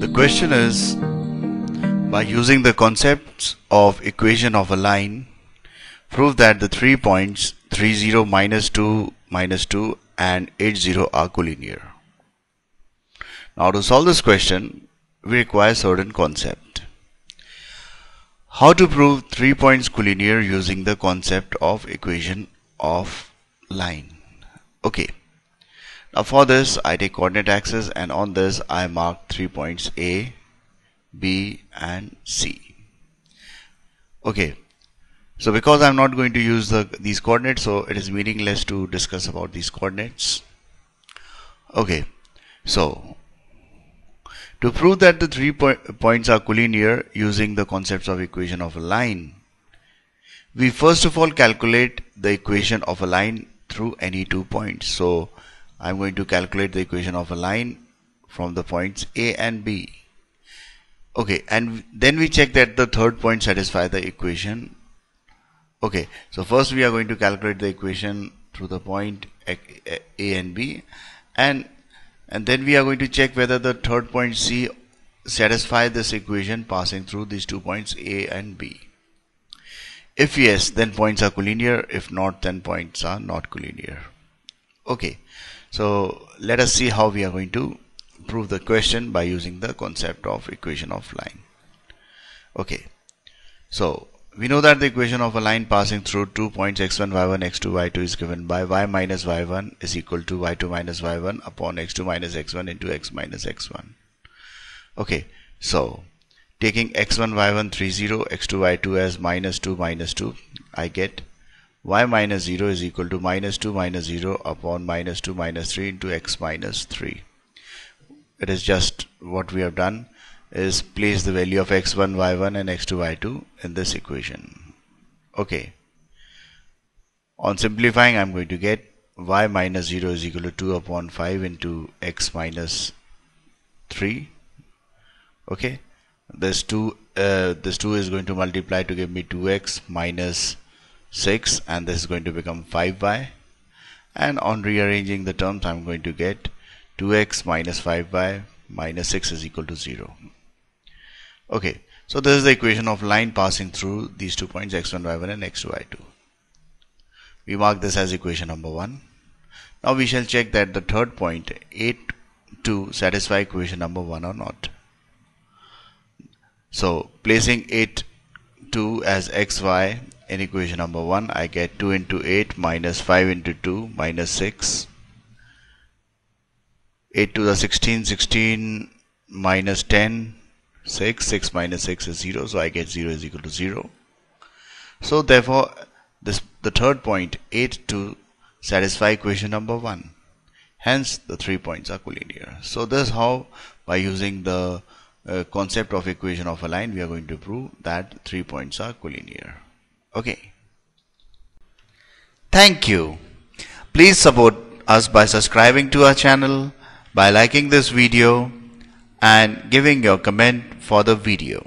The question is by using the concepts of equation of a line prove that the three points 3 0 minus 2 minus 2 and 8 0 are collinear. Now to solve this question we require certain concept. How to prove three points collinear using the concept of equation of line. Okay. Now for this I take coordinate axis and on this I mark three points A, B and C. Okay. So because I'm not going to use the these coordinates so it is meaningless to discuss about these coordinates. Okay. So to prove that the three po points are collinear using the concepts of equation of a line we first of all calculate the equation of a line through any two points. So I'm going to calculate the equation of a line from the points A and B. Okay, and then we check that the third point satisfy the equation. Okay, so first we are going to calculate the equation through the point A and B and and then we are going to check whether the third point C satisfy this equation passing through these two points A and B. If yes, then points are collinear. If not, then points are not collinear. Okay. So let us see how we are going to prove the question by using the concept of equation of line. Okay. So we know that the equation of a line passing through two points x1, y1, x2, y2 is given by y minus y1 is equal to y2 minus y1 upon x2 minus x1 into x minus x1. Okay. So taking x1, y1, 3, 0, x2, y2 as minus 2, minus 2, I get y minus 0 is equal to minus 2 minus 0 upon minus 2 minus 3 into x minus 3. It is just what we have done is place the value of x1, y1 and x2, y2 in this equation. Okay. On simplifying, I'm going to get y minus 0 is equal to 2 upon 5 into x minus 3. Okay. This 2, uh, this 2 is going to multiply to give me 2x minus 6 and this is going to become 5y and on rearranging the terms I'm going to get 2x minus 5y minus 6 is equal to 0 okay so this is the equation of line passing through these two points x1 y1 and x2 y2 we mark this as equation number 1 now we shall check that the third point 8 to satisfy equation number 1 or not so placing 8 2 as xy in equation number 1 I get 2 into 8 minus 5 into 2 minus 6 8 to the 16 16 minus 10 6 6 minus 6 is 0 so I get 0 is equal to 0 so therefore this the third point 8 to satisfy equation number 1 hence the three points are collinear. So this is how? By using the uh, concept of equation of a line we are going to prove that three points are collinear Okay. Thank you. Please support us by subscribing to our channel, by liking this video and giving your comment for the video.